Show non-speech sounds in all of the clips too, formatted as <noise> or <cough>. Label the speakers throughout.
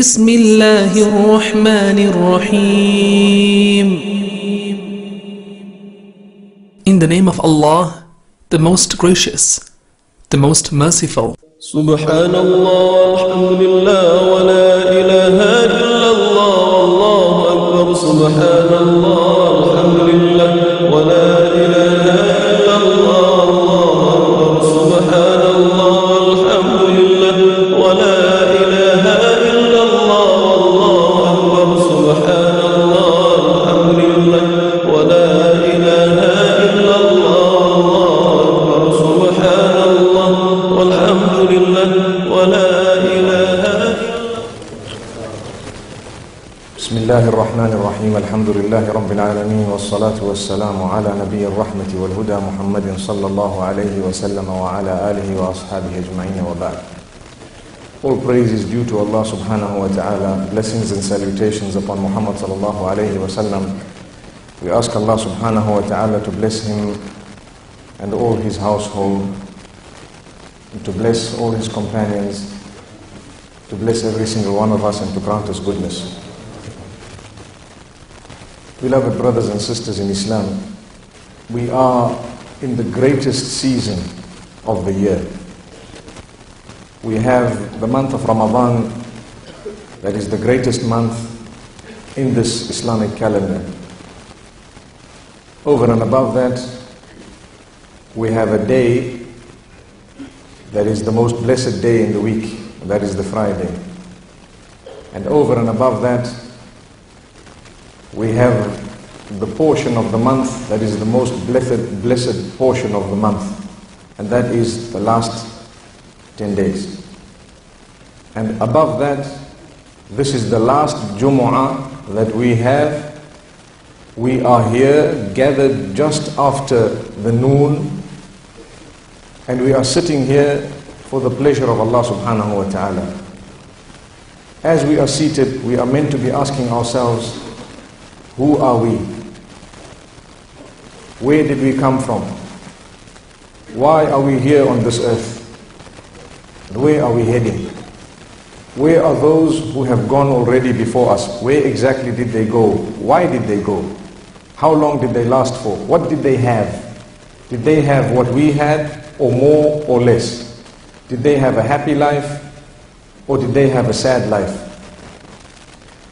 Speaker 1: بسم الله الرحمن الرحيم In the name of Allah, the most gracious, the most merciful.
Speaker 2: سبحان الله الحمد لله ولا
Speaker 3: الرحمن الرحيم الحمد لله رب العالمين والصلاة والسلام على نبي الرحمة والهدى محمد صلى الله عليه وسلم وعلى آله وأصحابه أجمعين وبعد All praise is due to Allah subhanahu wa ta'ala. Blessings and salutations upon Muhammad sallallahu alayhi wa sallam. We ask Allah subhanahu wa ta'ala to bless him and all his household, to bless all his companions, to bless every single one of us and to grant us goodness. Beloved brothers and sisters in Islam, we are in the greatest season of the year. We have the month of Ramadan, that is the greatest month in this Islamic calendar. Over and above that, we have a day that is the most blessed day in the week, that is the Friday. And over and above that, we have the portion of the month that is the most blessed, blessed portion of the month, and that is the last 10 days. And above that, this is the last Jumu'ah that we have. We are here gathered just after the noon, and we are sitting here for the pleasure of Allah subhanahu wa ta'ala. As we are seated, we are meant to be asking ourselves, who are we? Where did we come from? Why are we here on this earth? Where are we heading? Where are those who have gone already before us? Where exactly did they go? Why did they go? How long did they last for? What did they have? Did they have what we had, or more or less? Did they have a happy life, or did they have a sad life?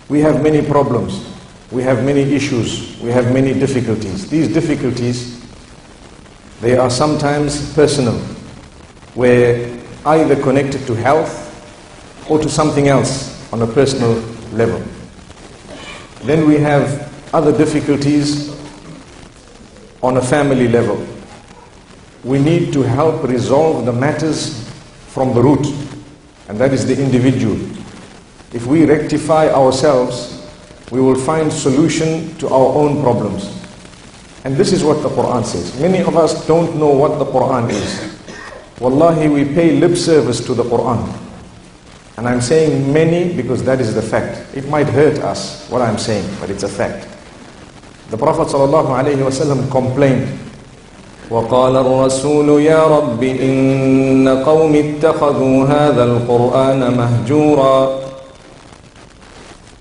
Speaker 3: We have many problems. We have many issues, we have many difficulties. These difficulties, they are sometimes personal, where either connected to health or to something else on a personal level. Then we have other difficulties on a family level. We need to help resolve the matters from the root, and that is the individual. If we rectify ourselves, we will find solution to our own problems. And this is what the Quran says. Many of us don't know what the Quran is. Wallahi, we pay lip service to the Quran. And I'm saying many because that is the fact. It might hurt us, what I'm saying, but it's a fact. The Prophet ﷺ complained, وقال الرسول يا رب إن قوم اتخذوا هذا القرآن مهجورا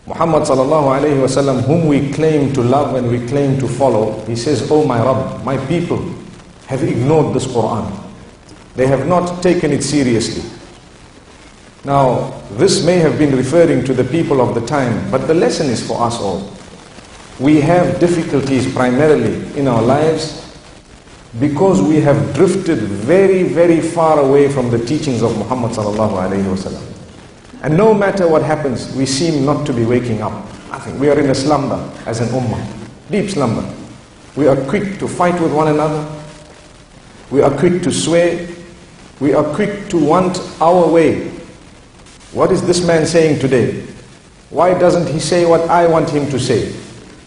Speaker 3: Muhammad sallallahu alayhi wasallam, whom we claim to love and we claim to follow, he says, Oh my Rabb, my people have ignored this Quran. They have not taken it seriously. Now, this may have been referring to the people of the time, but the lesson is for us all. We have difficulties primarily in our lives because we have drifted very, very far away from the teachings of Muhammad. And no matter what happens, we seem not to be waking up. We are in a slumber as an ummah, deep slumber. We are quick to fight with one another. We are quick to swear. We are quick to want our way. What is this man saying today? Why doesn't he say what I want him to say?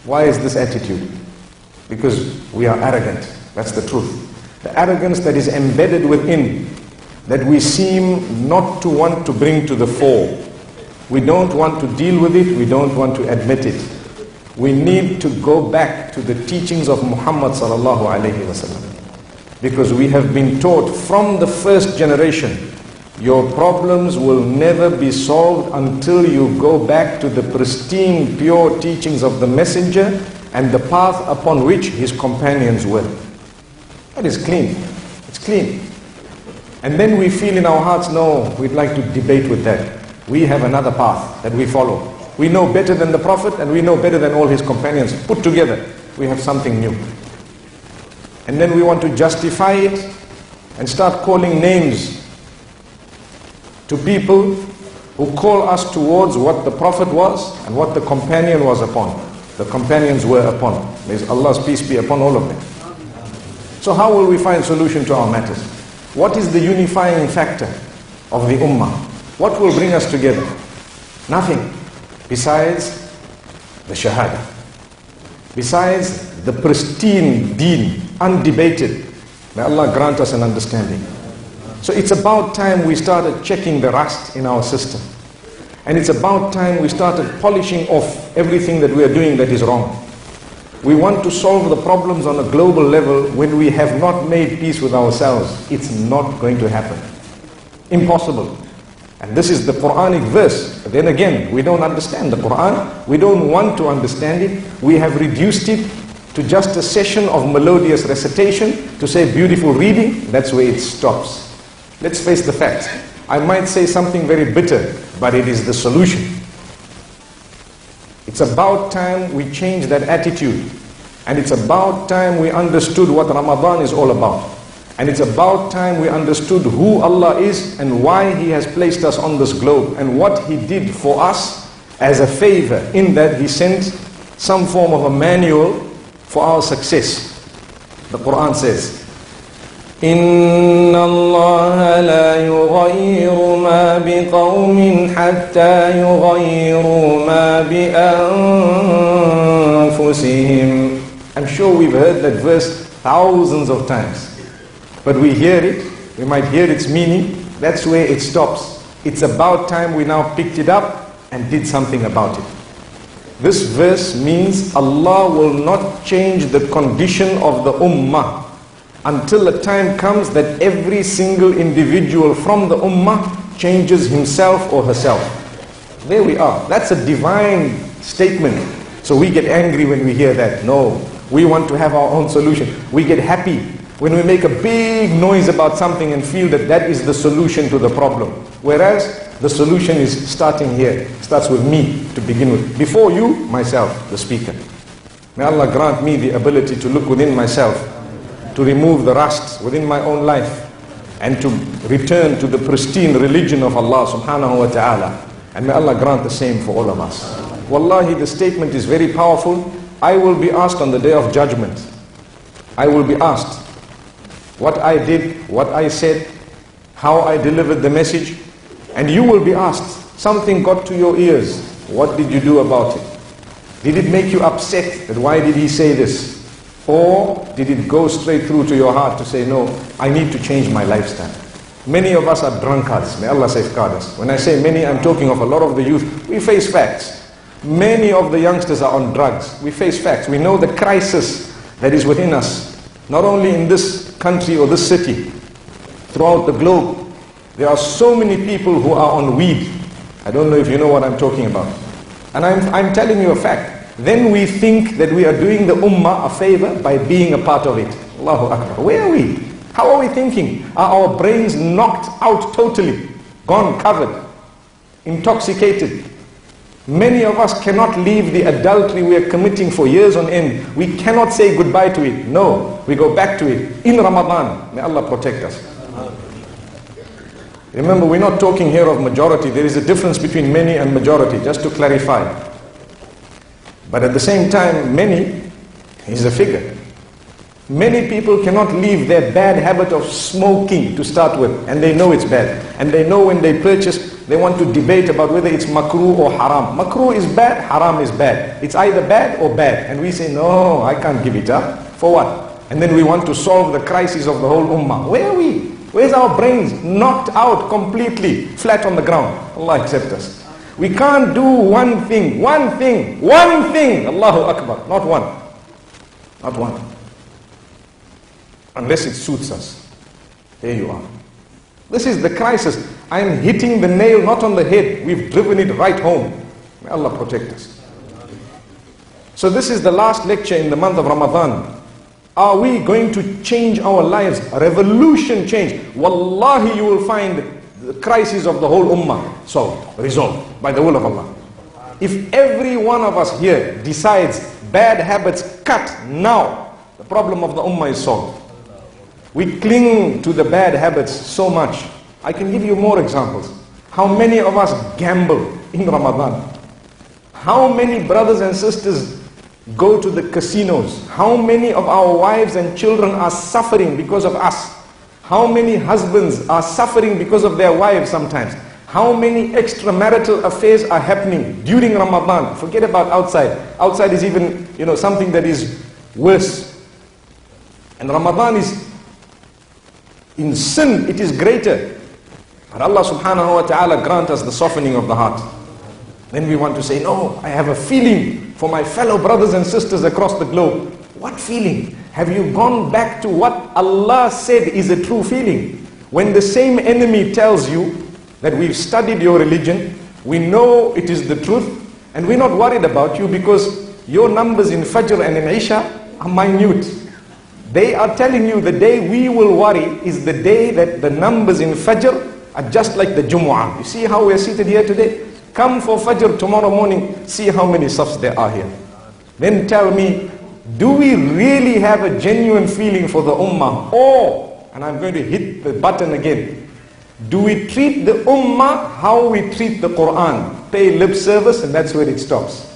Speaker 3: Why is this attitude? Because we are arrogant. That's the truth. The arrogance that is embedded within that we seem not to want to bring to the fore. We don't want to deal with it, we don't want to admit it. We need to go back to the teachings of Muhammad sallallahu alaihi wasallam. Because we have been taught from the first generation your problems will never be solved until you go back to the pristine, pure teachings of the messenger and the path upon which his companions were. That is clean. It's clean. And then we feel in our hearts, no, we'd like to debate with that. We have another path that we follow. We know better than the Prophet and we know better than all his companions. Put together, we have something new. And then we want to justify it and start calling names to people who call us towards what the Prophet was and what the companion was upon. The companions were upon. May Allah's peace be upon all of them. So how will we find solution to our matters? What is the unifying factor of the ummah? What will bring us together? Nothing besides the shahada. Besides the pristine deen, undebated. May Allah grant us an understanding. So it's about time we started checking the rust in our system. And it's about time we started polishing off everything that we are doing that is wrong. We want to solve the problems on a global level when we have not made peace with ourselves. It's not going to happen. Impossible. And this is the Quranic verse. But then again, we don't understand the Quran. We don't want to understand it. We have reduced it to just a session of melodious recitation to say beautiful reading. That's where it stops. Let's face the facts. I might say something very bitter, but it is the solution. It's about time we change that attitude. And it's about time we understood what Ramadan is all about. And it's about time we understood who Allah is and why He has placed us on this globe and what He did for us as a favor in that He sent some form of a manual for our success. The Quran says,
Speaker 2: إن الله لا يغير ما بقوم حتى يغيروا ما بأنفسهم
Speaker 3: I'm sure we've heard that verse thousands of times. But we hear it, we might hear its meaning, that's where it stops. It's about time we now picked it up and did something about it. This verse means Allah will not change the condition of the ummah until the time comes that every single individual from the ummah changes himself or herself. There we are. That's a divine statement. So we get angry when we hear that. No, we want to have our own solution. We get happy when we make a big noise about something and feel that that is the solution to the problem. Whereas the solution is starting here. Starts with me to begin with. Before you, myself, the speaker. May Allah grant me the ability to look within myself, to remove the rust within my own life, and to return to the pristine religion of Allah subhanahu wa ta'ala. And may Allah grant the same for all of us. Wallahi, the statement is very powerful. I will be asked on the day of judgment. I will be asked what I did, what I said, how I delivered the message. And you will be asked, something got to your ears. What did you do about it? Did it make you upset that why did he say this? Or did it go straight through to your heart to say, no, I need to change my lifestyle? Many of us are drunkards. May Allah safeguard us. When I say many, I'm talking of a lot of the youth. We face facts. Many of the youngsters are on drugs. We face facts. We know the crisis that is within us. Not only in this country or this city, throughout the globe. There are so many people who are on weed. I don't know if you know what I'm talking about. And I'm, I'm telling you a fact. Then we think that we are doing the ummah a favor by being a part of it. Allahu Akbar. Where are we? How are we thinking? Are our brains knocked out totally? Gone, covered, intoxicated? Many of us cannot leave the adultery we are committing for years on end. We cannot say goodbye to it. No, we go back to it in Ramadan. May Allah protect us. Remember, we're not talking here of majority. There is a difference between many and majority, just to clarify. But at the same time, many is a figure. Many people cannot leave their bad habit of smoking to start with, and they know it's bad. And they know when they purchase, they want to debate about whether it's makruh or haram. Makruh is bad, haram is bad. It's either bad or bad. And we say, no, I can't give it up. For what? And then we want to solve the crisis of the whole ummah. Where are we? Where's our brains knocked out completely, flat on the ground? Allah accept us. We can't do one thing, one thing, one thing. Allahu Akbar. Not one. Not one. Unless it suits us. There you are. This is the crisis. I'm hitting the nail not on the head, we've driven it right home. May Allah protect us. So this is the last lecture in the month of Ramadan. Are we going to change our lives? Revolution change. Wallahi, you will find the crisis of the whole ummah solved, resolved by the will of Allah. If every one of us here decides bad habits cut now, the problem of the ummah is solved. We cling to the bad habits so much. I can give you more examples. How many of us gamble in Ramadan? How many brothers and sisters go to the casinos? How many of our wives and children are suffering because of us? How many husbands are suffering because of their wives sometimes? How many extramarital affairs are happening during Ramadan? Forget about outside. Outside is even, you know, something that is worse. And Ramadan is in sin, it is greater. And Allah subhanahu wa ta'ala grant us the softening of the heart. Then we want to say, no, I have a feeling for my fellow brothers and sisters across the globe. What feeling? Have you gone back to what Allah said is a true feeling? When the same enemy tells you that we've studied your religion, we know it is the truth, and we're not worried about you because your numbers in Fajr and in Isha are minute. They are telling you the day we will worry is the day that the numbers in Fajr are just like the Jumu'ah. You see how we are seated here today? Come for Fajr tomorrow morning, see how many safs there are here. Then tell me, do we really have a genuine feeling for the Ummah? Or, and I'm going to hit the button again, do we treat the Ummah how we treat the Quran? Pay lip service and that's where it stops.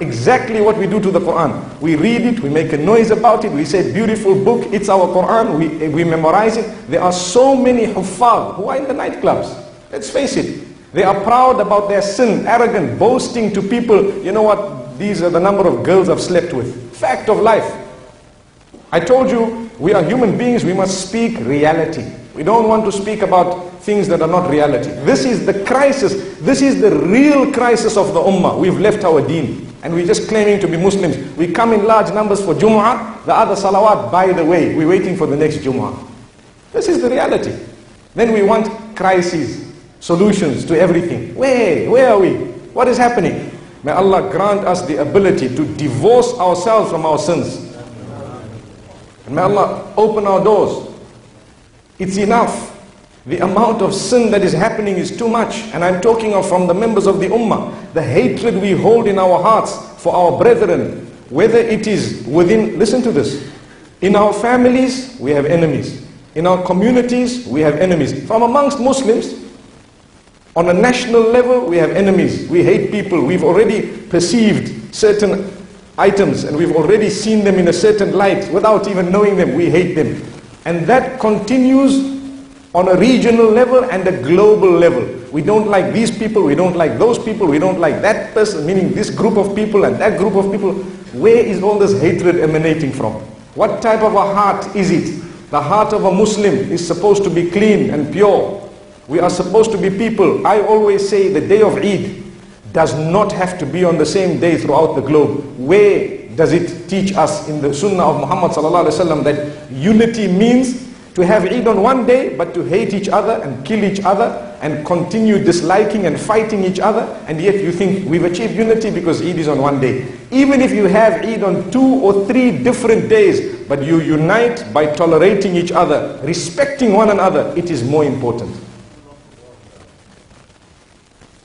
Speaker 3: Exactly what we do to the Quran. We read it, we make a noise about it, we say beautiful book, it's our Quran, we, we memorize it. There are so many huffaz who are in the nightclubs. Let's face it. They are proud about their sin, arrogant, boasting to people, you know what, these are the number of girls I've slept with. Fact of life. I told you, we are human beings, we must speak reality. We don't want to speak about things that are not reality. This is the crisis. This is the real crisis of the ummah. We've left our deen. And we're just claiming to be Muslims. We come in large numbers for Jumu'ah. The other salawat, by the way, we're waiting for the next Jumu'ah. This is the reality. Then we want crises, solutions to everything. Where? Where are we? What is happening? May Allah grant us the ability to divorce ourselves from our sins. And may Allah open our doors. It's enough. The amount of sin that is happening is too much. And I'm talking of from the members of the Ummah. The hatred we hold in our hearts for our brethren. Whether it is within, listen to this. In our families, we have enemies. In our communities, we have enemies. From amongst Muslims, on a national level, we have enemies. We hate people. We've already perceived certain items and we've already seen them in a certain light without even knowing them. We hate them. And that continues on a regional level and a global level. We don't like these people, we don't like those people, we don't like that person, meaning this group of people and that group of people. Where is all this hatred emanating from? What type of a heart is it? The heart of a Muslim is supposed to be clean and pure. We are supposed to be people. I always say the day of Eid does not have to be on the same day throughout the globe. Where does it teach us in the Sunnah of Muhammad that unity means to have Eid on one day, but to hate each other and kill each other and continue disliking and fighting each other, and yet you think we've achieved unity because Eid is on one day. Even if you have Eid on two or three different days, but you unite by tolerating each other, respecting one another, it is more important.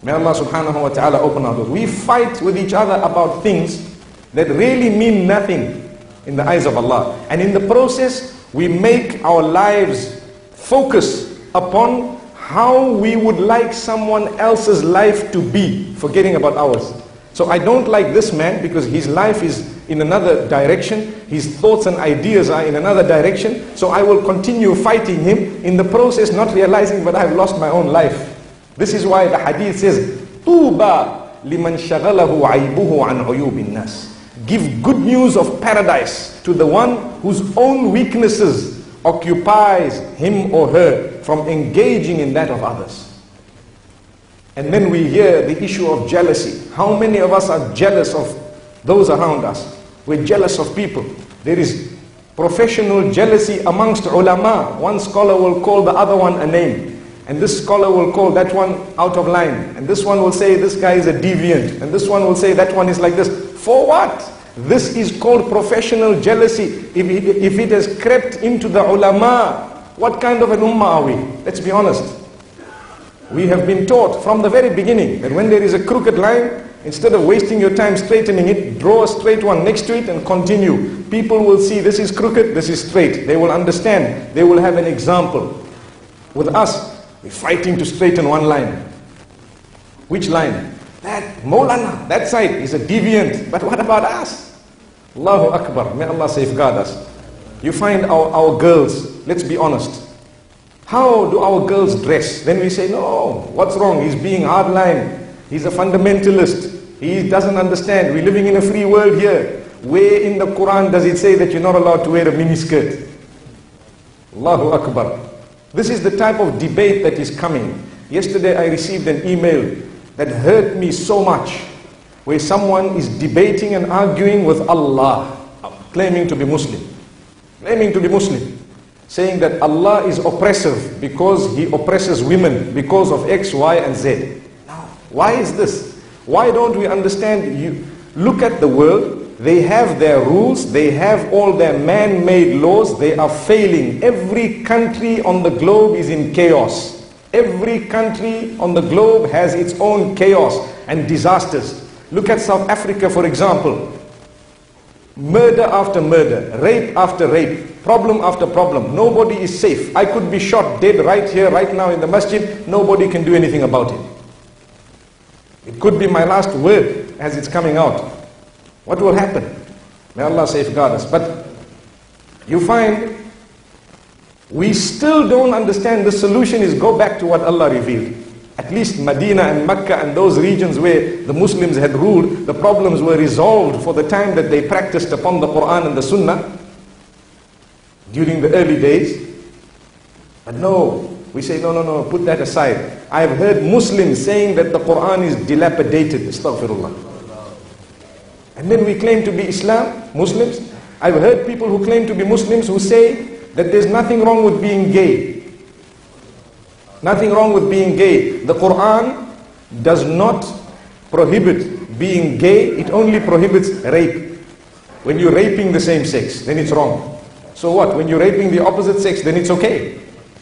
Speaker 3: May Allah subhanahu wa ta'ala open our doors. We fight with each other about things that really mean nothing in the eyes of Allah. And in the process, we make our lives focus upon how we would like someone else's life to be, forgetting about ours. So I don't like this man because his life is in another direction, his thoughts and ideas are in another direction, so I will continue fighting him in the process, not realizing that I've lost my own life. This is why the hadith says, Tuba liman shagalahu aibuhu an uyubin nas. Give good news of paradise to the one whose own weaknesses occupies him or her from engaging in that of others. And then we hear the issue of jealousy. How many of us are jealous of those around us? We're jealous of people. There is professional jealousy amongst ulama. One scholar will call the other one a name. And this scholar will call that one out of line. And this one will say this guy is a deviant. And this one will say that one is like this. For what? This is called professional jealousy. If it, if it has crept into the ulama, what kind of an ummah are we? Let's be honest. We have been taught from the very beginning that when there is a crooked line, instead of wasting your time straightening it, draw a straight one next to it and continue. People will see this is crooked, this is straight. They will understand. They will have an example. With us, we're fighting to straighten one line. Which line? That Maulana, that side is a deviant. But what about us? Allahu Akbar. May Allah safeguard us. You find our, our girls, let's be honest. How do our girls dress? Then we say, no, what's wrong? He's being hardline. He's a fundamentalist. He doesn't understand. We're living in a free world here. Where in the Quran does it say that you're not allowed to wear a miniskirt? Allahu Akbar. This is the type of debate that is coming. Yesterday I received an email that hurt me so much where someone is debating and arguing with Allah, claiming to be Muslim. Claiming to be Muslim. Saying that Allah is oppressive because He oppresses women because of X, Y, and Z. Now, why is this? Why don't we understand? You look at the world, they have their rules, they have all their man-made laws, they are failing. Every country on the globe is in chaos. Every country on the globe has its own chaos and disasters. Look at South Africa, for example. Murder after murder, rape after rape, problem after problem. Nobody is safe. I could be shot dead right here, right now in the masjid. Nobody can do anything about it. It could be my last word as it's coming out. What will happen? May Allah safeguard us. But you find we still don't understand the solution is go back to what Allah revealed. At least Medina and Mecca and those regions where the Muslims had ruled, the problems were resolved for the time that they practiced upon the Quran and the Sunnah during the early days. But no, we say, no, no, no, put that aside. I've heard Muslims saying that the Quran is dilapidated. Astaghfirullah. And then we claim to be Islam, Muslims. I've heard people who claim to be Muslims who say that there's nothing wrong with being gay. Nothing wrong with being gay. The Quran does not prohibit being gay, it only prohibits rape. When you're raping the same sex, then it's wrong. So what? When you're raping the opposite sex, then it's okay.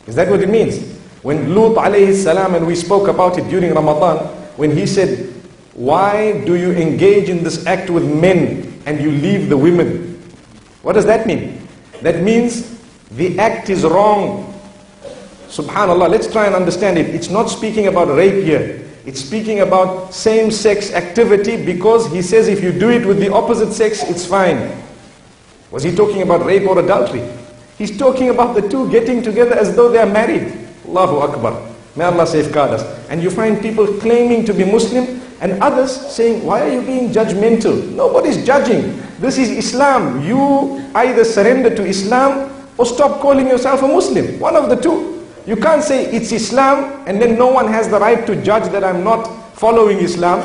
Speaker 3: Is that what it means? When Lut alayhi salam, and we spoke about it during Ramadan, when he said, why do you engage in this act with men and you leave the women? What does that mean? That means the act is wrong. Subhanallah, let's try and understand it. It's not speaking about rape here. It's speaking about same-sex activity because he says if you do it with the opposite sex, it's fine. Was he talking about rape or adultery? He's talking about the two getting together as though they are married. Allahu Akbar. May Allah safeguard us. And you find people claiming to be Muslim and others saying, why are you being judgmental? Nobody's judging. This is Islam. You either surrender to Islam or stop calling yourself a Muslim. One of the two. You can't say it's Islam and then no one has the right to judge that I'm not following Islam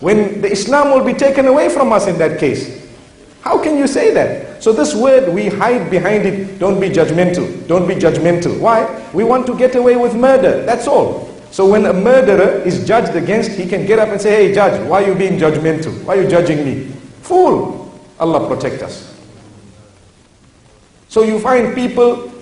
Speaker 3: when the Islam will be taken away from us in that case. How can you say that? So this word, we hide behind it, don't be judgmental, don't be judgmental. Why? We want to get away with murder, that's all. So when a murderer is judged against, he can get up and say, hey judge, why are you being judgmental? Why are you judging me? Fool! Allah protect us. So you find people,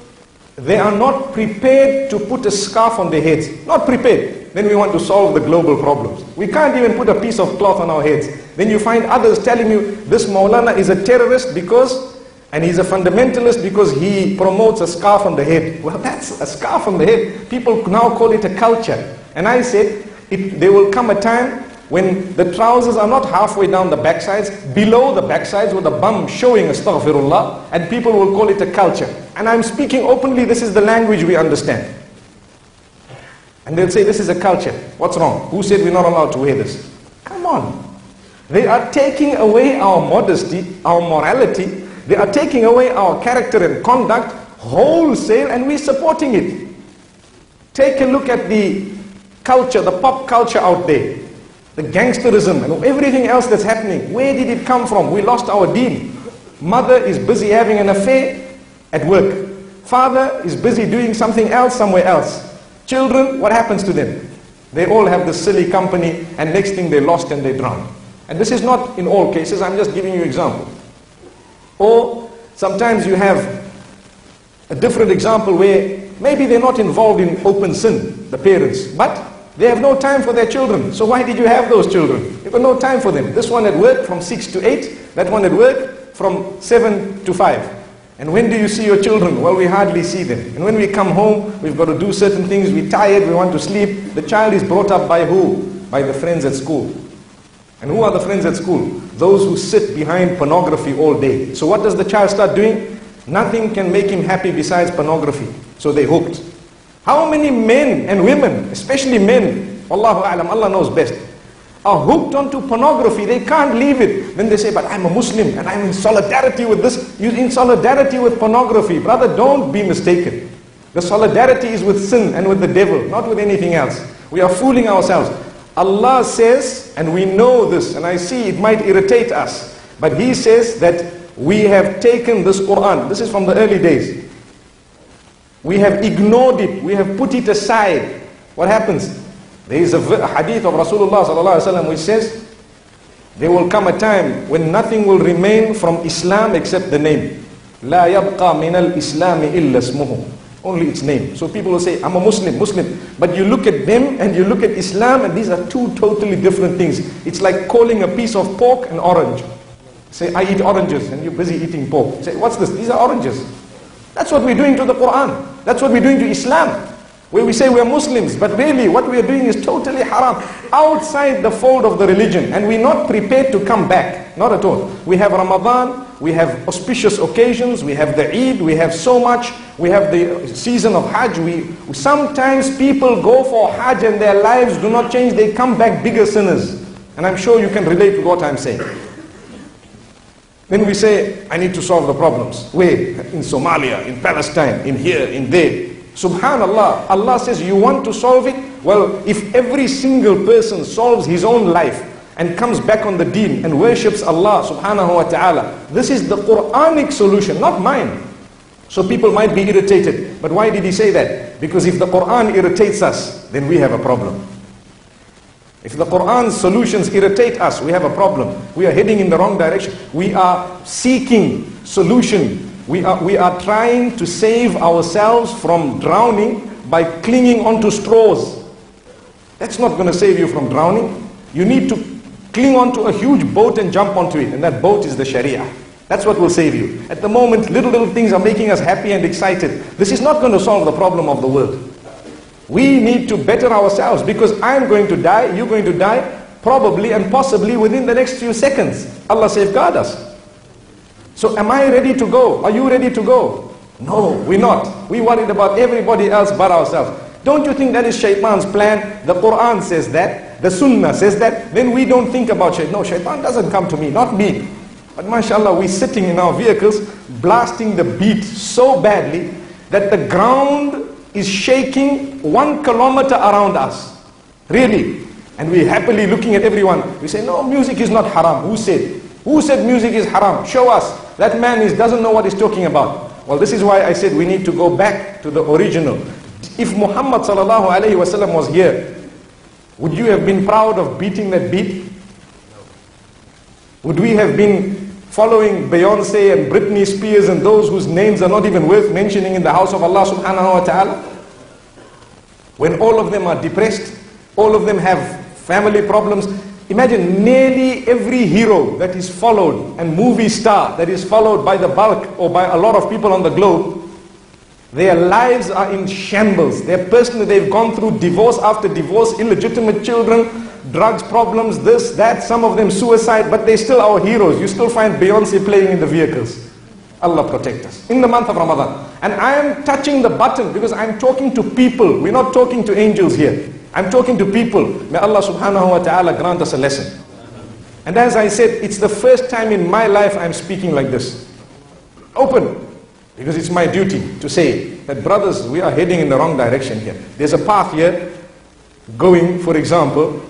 Speaker 3: they are not prepared to put a scarf on their heads. Not prepared. Then we want to solve the global problems. We can't even put a piece of cloth on our heads. Then you find others telling you, this Maulana is a terrorist because, and he's a fundamentalist because he promotes a scarf on the head. Well, that's a scarf on the head. People now call it a culture. And I said, it, there will come a time when the trousers are not halfway down the backsides, below the backsides with the bum showing astaghfirullah, and people will call it a culture. And I'm speaking openly, this is the language we understand. And they'll say, this is a culture. What's wrong? Who said we're not allowed to wear this? Come on. They are taking away our modesty, our morality. They are taking away our character and conduct wholesale and we're supporting it. Take a look at the culture, the pop culture out there. The gangsterism and everything else that's happening. Where did it come from? We lost our deen. Mother is busy having an affair at work. Father is busy doing something else somewhere else. Children, what happens to them? They all have this silly company and next thing they're lost and they drown. And this is not in all cases, I'm just giving you example. Or sometimes you have a different example where maybe they're not involved in open sin, the parents, but they have no time for their children. So why did you have those children? You've got no time for them. This one at work from 6 to 8, that one at work from 7 to 5. And when do you see your children? Well, we hardly see them. And when we come home, we've got to do certain things, we're tired, we want to sleep. The child is brought up by who? By the friends at school. And who are the friends at school? Those who sit behind pornography all day. So what does the child start doing? Nothing can make him happy besides pornography. So they hooked. How many men and women, especially men, Allahu A'lam, Allah knows best, are hooked onto pornography. They can't leave it. Then they say, but I'm a Muslim and I'm in solidarity with this. You're in solidarity with pornography. Brother, don't be mistaken. The solidarity is with sin and with the devil, not with anything else. We are fooling ourselves. Allah says, and we know this, and I see it might irritate us, but He says that we have taken this Quran, this is from the early days, we have ignored it, we have put it aside. What happens? There is a hadith of Rasulullah which says, there will come a time when nothing will remain from Islam except the name. لا يبقى من الإسلام إلا اسمه only its name. So people will say, I'm a Muslim, Muslim. But you look at them and you look at Islam and these are two totally different things. It's like calling a piece of pork an orange. Say, I eat oranges and you're busy eating pork. Say, what's this? These are oranges. That's what we're doing to the Quran. That's what we're doing to Islam. Where we say we're Muslims, but really what we are doing is totally haram, outside the fold of the religion, and we're not prepared to come back. Not at all. We have Ramadan, we have auspicious occasions, we have the Eid, we have so much, we have the season of Hajj. We, sometimes people go for Hajj and their lives do not change, they come back bigger sinners. And I'm sure you can relate to what I'm saying. Then we say, I need to solve the problems. Where? In Somalia, in Palestine, in here, in there. Subhanallah, Allah says, you want to solve it? Well, if every single person solves his own life and comes back on the deen and worships Allah subhanahu wa ta'ala, this is the Quranic solution, not mine. So people might be irritated. But why did he say that? Because if the Quran irritates us, then we have a problem. If the Quran's solutions irritate us, we have a problem. We are heading in the wrong direction. We are seeking solution we are, we are trying to save ourselves from drowning by clinging onto straws. That's not going to save you from drowning. You need to cling onto a huge boat and jump onto it. And that boat is the Sharia. That's what will save you. At the moment, little, little things are making us happy and excited. This is not going to solve the problem of the world. We need to better ourselves because I'm going to die, you're going to die, probably and possibly within the next few seconds. Allah safeguard us. So am I ready to go? Are you ready to go? No, we're not. We're worried about everybody else but ourselves. Don't you think that is shaitan's plan? The Quran says that. The Sunnah says that. Then we don't think about shaitan. No, shaitan doesn't come to me, not me. But mashallah, we're sitting in our vehicles, blasting the beat so badly that the ground is shaking one kilometer around us. Really. And we're happily looking at everyone. We say, no, music is not haram. Who said? Who said music is haram? Show us. That man is, doesn't know what he's talking about. Well, this is why I said we need to go back to the original. If Muhammad sallallahu alayhi wasallam was here, would you have been proud of beating that beat? Would we have been following Beyonce and Britney Spears and those whose names are not even worth mentioning in the house of Allah subhanahu wa ta'ala? When all of them are depressed, all of them have family problems, Imagine nearly every hero that is followed and movie star that is followed by the bulk or by a lot of people on the globe, their lives are in shambles. They're personally, they've gone through divorce after divorce, illegitimate children, drugs problems, this, that, some of them suicide, but they're still our heroes. You still find Beyonce playing in the vehicles. Allah protect us. In the month of Ramadan. And I am touching the button because I'm talking to people. We're not talking to angels here. I'm talking to people. May Allah subhanahu wa ta'ala grant us a lesson. And as I said, it's the first time in my life I'm speaking like this. Open. Because it's my duty to say that brothers, we are heading in the wrong direction here. There's a path here going, for example,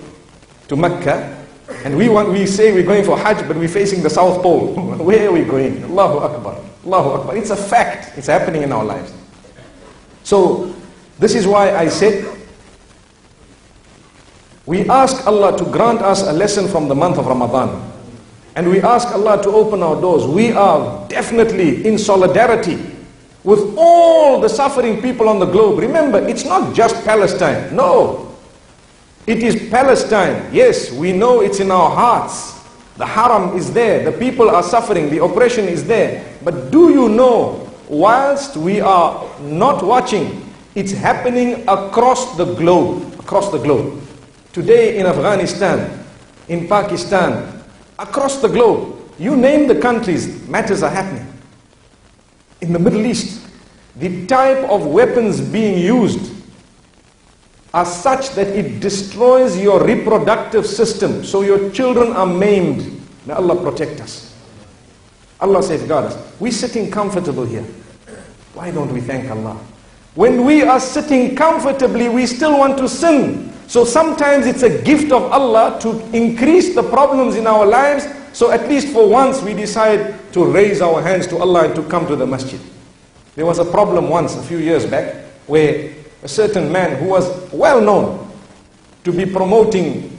Speaker 3: to Mecca. And we want, we say we're going for Hajj, but we're facing the South Pole. <laughs> Where are we going? Allahu Akbar. Allahu Akbar. It's a fact. It's happening in our lives. So This is why I said, we ask Allah to grant us a lesson from the month of Ramadan. And we ask Allah to open our doors. We are definitely in solidarity with all the suffering people on the globe. Remember, it's not just Palestine. No. It is Palestine. Yes, we know it's in our hearts. The haram is there. The people are suffering. The oppression is there. But do you know, whilst we are not watching, it's happening across the globe. Across the globe. Today in Afghanistan, in Pakistan, across the globe, you name the countries, matters are happening. In the Middle East, the type of weapons being used are such that it destroys your reproductive system. So your children are maimed. May Allah protect us. Allah safeguard us. We're sitting comfortable here. Why don't we thank Allah? When we are sitting comfortably, we still want to sin. So sometimes it's a gift of Allah to increase the problems in our lives. So at least for once we decide to raise our hands to Allah and to come to the masjid. There was a problem once, a few years back, where a certain man who was well known to be promoting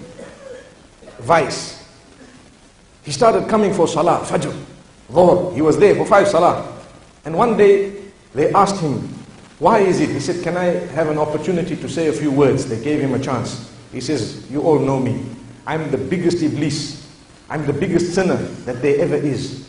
Speaker 3: vice. He started coming for Salah, Fajr, Dhuhr. He was there for five Salah. And one day they asked him, why is it? He said, can I have an opportunity to say a few words? They gave him a chance. He says, you all know me. I'm the biggest Iblis. I'm the biggest sinner that there ever is.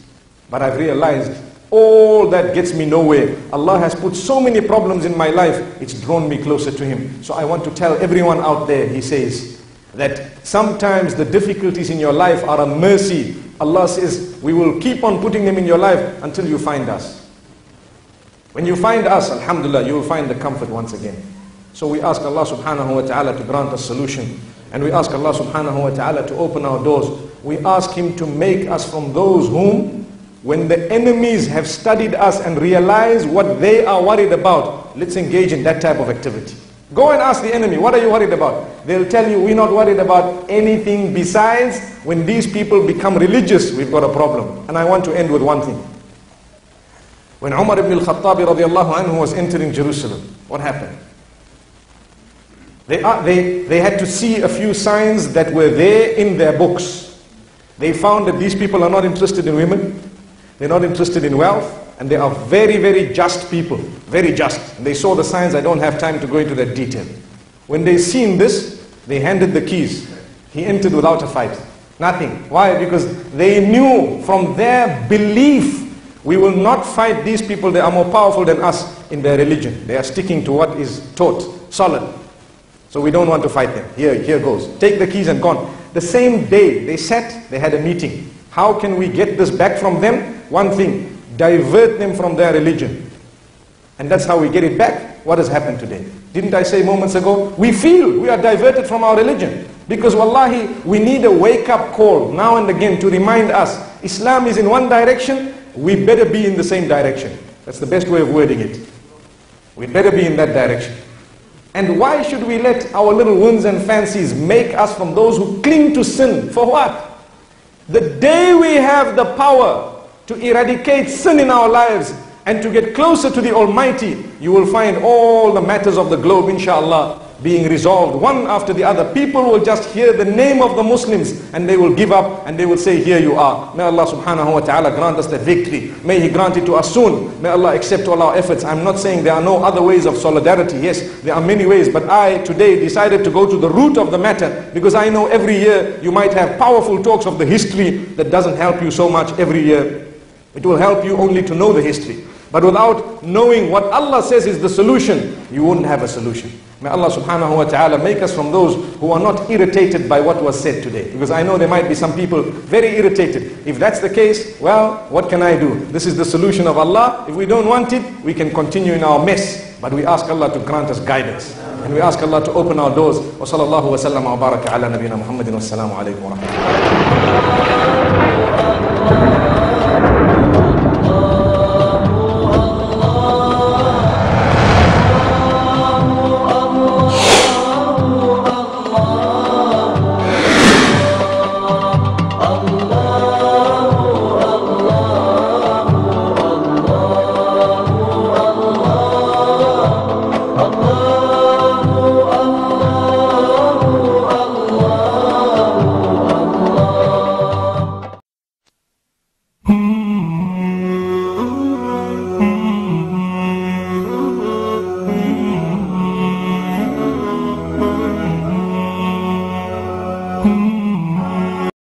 Speaker 3: But I've realized all that gets me nowhere. Allah has put so many problems in my life, it's drawn me closer to Him. So I want to tell everyone out there, He says, that sometimes the difficulties in your life are a mercy. Allah says, we will keep on putting them in your life until you find us. When you find us, Alhamdulillah, you will find the comfort once again. So we ask Allah subhanahu wa ta'ala to grant us solution. And we ask Allah subhanahu wa ta'ala to open our doors. We ask Him to make us from those whom, when the enemies have studied us and realize what they are worried about, let's engage in that type of activity. Go and ask the enemy, what are you worried about? They'll tell you, we're not worried about anything besides when these people become religious, we've got a problem. And I want to end with one thing. When Umar ibn al-Khattab radiallahu anhu was entering Jerusalem, what happened? They, are, they, they had to see a few signs that were there in their books. They found that these people are not interested in women, they're not interested in wealth, and they are very, very just people. Very just. And they saw the signs, I don't have time to go into that detail. When they seen this, they handed the keys. He entered without a fight. Nothing. Why? Because they knew from their belief we will not fight these people, they are more powerful than us in their religion. They are sticking to what is taught, solid. So we don't want to fight them. Here, here goes. Take the keys and gone. The same day they sat, they had a meeting. How can we get this back from them? One thing, divert them from their religion. And that's how we get it back. What has happened today? Didn't I say moments ago? We feel we are diverted from our religion. Because wallahi, we need a wake-up call now and again to remind us, Islam is in one direction, we better be in the same direction. That's the best way of wording it. We better be in that direction. And why should we let our little whims and fancies make us from those who cling to sin? For what? The day we have the power to eradicate sin in our lives and to get closer to the Almighty, you will find all the matters of the globe, inshallah, being resolved one after the other. People will just hear the name of the Muslims and they will give up and they will say, here you are. May Allah subhanahu wa ta'ala grant us the victory. May He grant it to us soon. May Allah accept all our efforts. I'm not saying there are no other ways of solidarity. Yes, there are many ways. But I today decided to go to the root of the matter because I know every year you might have powerful talks of the history that doesn't help you so much every year. It will help you only to know the history. But without knowing what Allah says is the solution, you wouldn't have a solution. May Allah subhanahu wa ta'ala make us from those who are not irritated by what was said today. Because I know there might be some people very irritated. If that's the case, well, what can I do? This is the solution of Allah. If we don't want it, we can continue in our mess. But we ask Allah to grant us guidance. And we ask Allah to open our doors. Wa sallallahu wa sallam wa baraka ala Muhammadin wa alaykum wa rahmatullahi